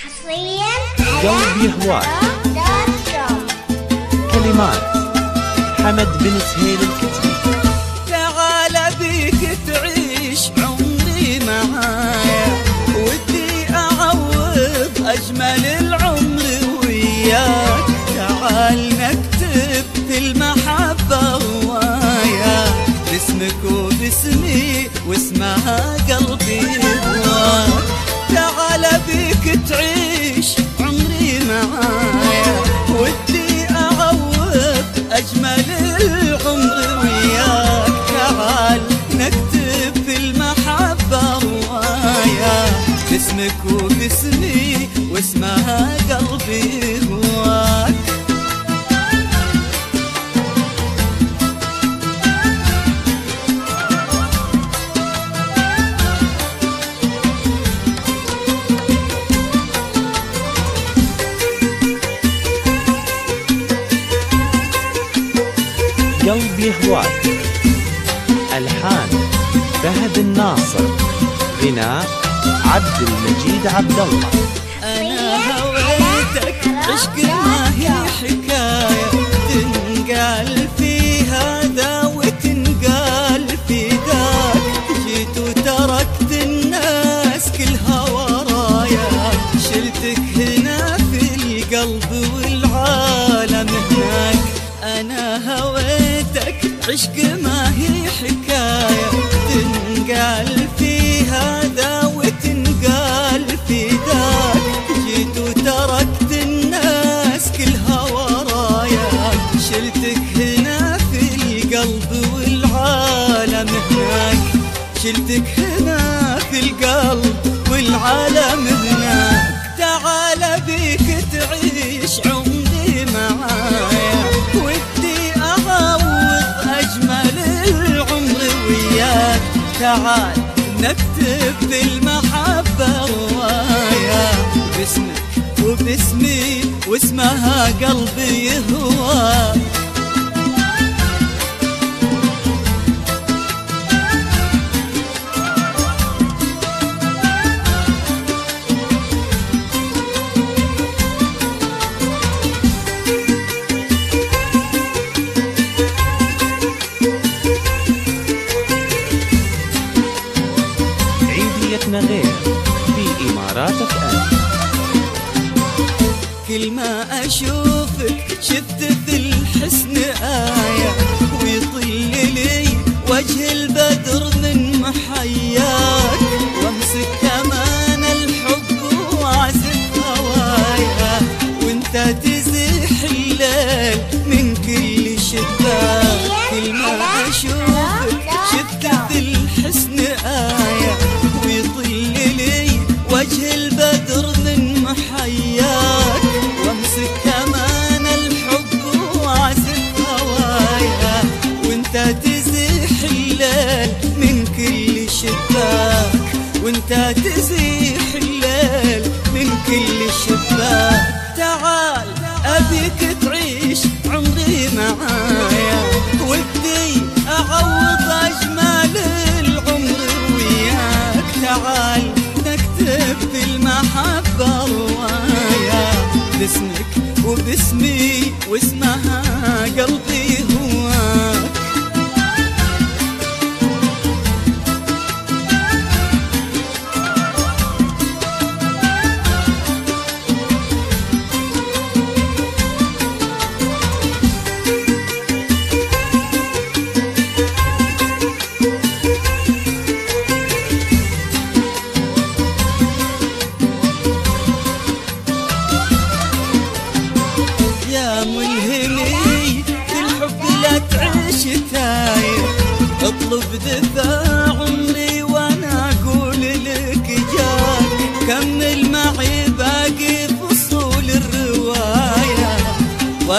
حصريا قلبي هواك. كلمات. حمد بن سهيل الكتبي تعال بيك تعيش عمري معايا. ودي أعوض أجمل العمر وياك. تعال نكتب في المحبة رواية باسمك وباسمي واسمها قلبي. تعيش عمري معايا ودي أعوض أجمل العمر وياك. تعال نكتب في المحبة رواية باسمك وباسمي واسمها قلبي. قلبي هواك ألحان فهد الناصر غناء عبد المجيد عبد الله. أنا هويتك عشق ما هي حكاية. تنقال في هذا وتنقال في ذاك. جيت وتركت الناس كلها ورايا. شلتك هنا في القلب والعالم هناك. أنا هويتك عشق ما هي حكاية تنقال في هذا وتنقال في ذاك. جيت وتركت الناس كلها ورايا شلتك هنا في القلب والعالم هناك. شلتك هنا في القلب والعالم هناك. تعال بيك تعيش عمري تعال نكتب في المحبة رواية. باسمك وباسمي واسمها قلبي هواك ما أشوفك شفت في الحسن آية ويطل لي وجه البدر من محياك. كل شباك تعال أبيك تعيش عمري معايا. ودي أعوض أجمل العمر وياك. تعال نكتب في المحبة رواية. باسمك وباسمي واسمها قلبي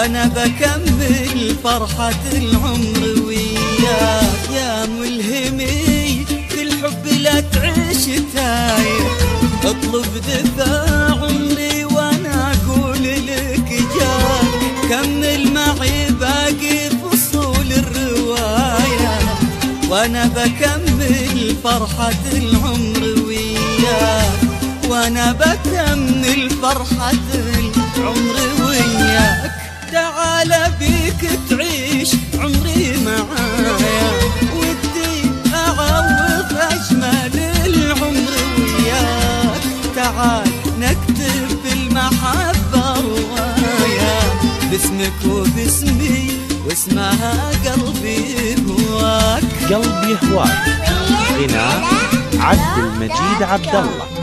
وأنا بكمل فرحة العمر وياك يا ملهمي في الحب لا تعيش تايه اطلب دفاع عمري وأنا أقول لك جاك. كمل معي باقي فصول الرواية. وأنا بكمل فرحة العمر وياك. وأنا بكمل الفرحة العمر وياك. تعال بيك تعيش عمري معايا. ودي أعوض أجمل العمر وياك. تعال نكتب بالمحبة رواية باسمك وباسمي واسمها قلبي هواك. قلبي هواك. غناء عبد المجيد عبد الله